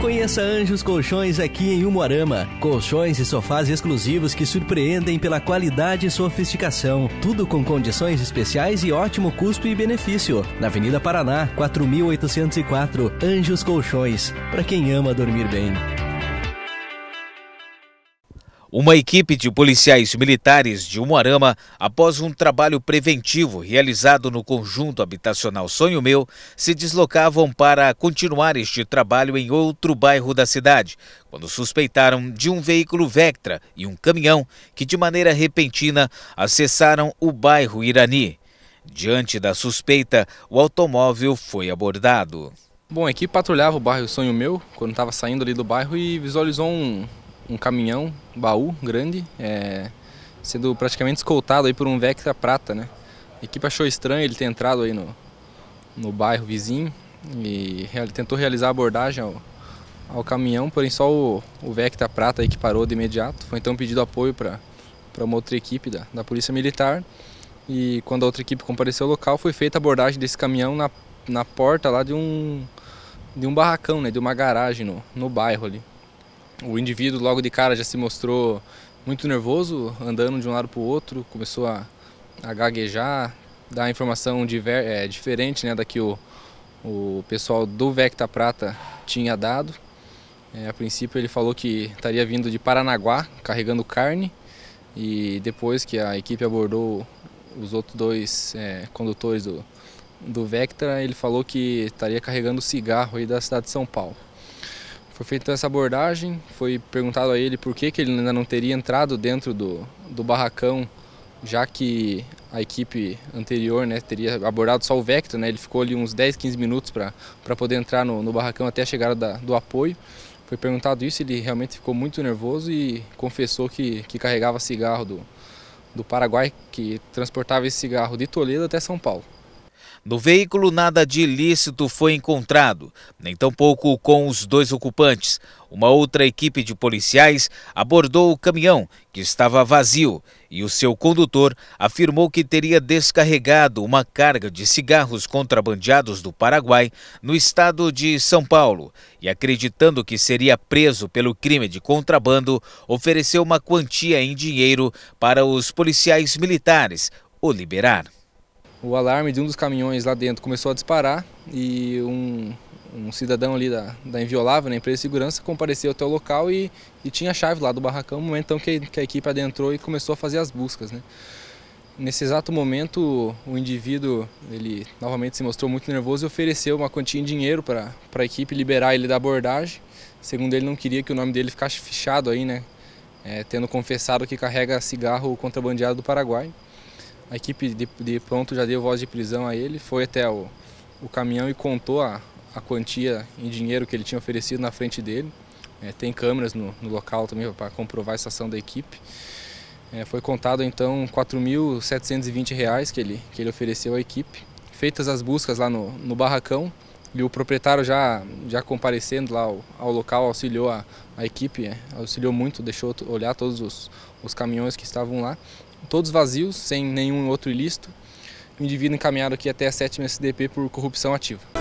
Conheça Anjos Colchões aqui em Umuarama. Colchões e sofás exclusivos que surpreendem pela qualidade e sofisticação. Tudo com condições especiais e ótimo custo e benefício. Na Avenida Paraná, 4804. Anjos Colchões. Para quem ama dormir bem. Uma equipe de policiais militares de Umuarama, após um trabalho preventivo realizado no conjunto habitacional Sonho Meu, se deslocavam para continuar este trabalho em outro bairro da cidade, quando suspeitaram de um veículo Vectra e um caminhão que, de maneira repentina, acessaram o bairro Irani. Diante da suspeita, o automóvel foi abordado. Bom, a equipe patrulhava o bairro Sonho Meu, quando estava saindo ali do bairro e visualizou um, um caminhão, baú grande, é, sendo praticamente escoltado aí por um Vectra prata, né? A equipe achou estranho ele ter entrado aí no, no bairro vizinho e real, tentou realizar a abordagem ao, ao caminhão, porém só o, o Vectra prata aí que parou de imediato. Foi então pedido apoio para uma outra equipe da, da Polícia Militar e quando a outra equipe compareceu ao local foi feita a abordagem desse caminhão na, na porta lá de um, de um barracão, né, de uma garagem no, no bairro ali. O indivíduo logo de cara já se mostrou muito nervoso, andando de um lado para o outro, começou a, a gaguejar, dar informação diver, é, diferente né, da que o, o pessoal do Vecta Prata tinha dado. É, a princípio ele falou que estaria vindo de Paranaguá, carregando carne, e depois que a equipe abordou os outros dois é, condutores do, do Vectra, ele falou que estaria carregando cigarro aí da cidade de São Paulo. Foi feita essa abordagem, foi perguntado a ele por que, que ele ainda não teria entrado dentro do, do barracão, já que a equipe anterior né, teria abordado só o Vector, né, ele ficou ali uns 10, 15 minutos para poder entrar no, no barracão até a chegada da, do apoio. Foi perguntado isso, ele realmente ficou muito nervoso e confessou que, que carregava cigarro do, do Paraguai, que transportava esse cigarro de Toledo até São Paulo. No veículo, nada de ilícito foi encontrado, nem tampouco com os dois ocupantes. Uma outra equipe de policiais abordou o caminhão, que estava vazio, e o seu condutor afirmou que teria descarregado uma carga de cigarros contrabandeados do Paraguai no estado de São Paulo e, acreditando que seria preso pelo crime de contrabando, ofereceu uma quantia em dinheiro para os policiais militares o liberar o alarme de um dos caminhões lá dentro começou a disparar e um, um cidadão ali da, da Inviolável, na empresa de segurança, compareceu até o local e, e tinha a chave lá do barracão, no momento então que, que a equipe adentrou e começou a fazer as buscas. Né? Nesse exato momento, o indivíduo, ele novamente se mostrou muito nervoso e ofereceu uma quantia em dinheiro para a equipe liberar ele da abordagem. Segundo ele, não queria que o nome dele ficasse fichado aí, né? É, tendo confessado que carrega cigarro contrabandeado do Paraguai. A equipe de, de, pronto já deu voz de prisão a ele, foi até o, o caminhão e contou a, a quantia em dinheiro que ele tinha oferecido na frente dele. É, tem câmeras no, no local também para comprovar essa ação da equipe. É, foi contado então R$ 4.720 que ele, que ele ofereceu à equipe. Feitas as buscas lá no, no barracão, e o proprietário já, já comparecendo lá ao, ao local, auxiliou a, a equipe, é, auxiliou muito, deixou olhar todos os, os caminhões que estavam lá todos vazios, sem nenhum outro ilícito. O indivíduo encaminhado aqui até a 7 SDP por corrupção ativa.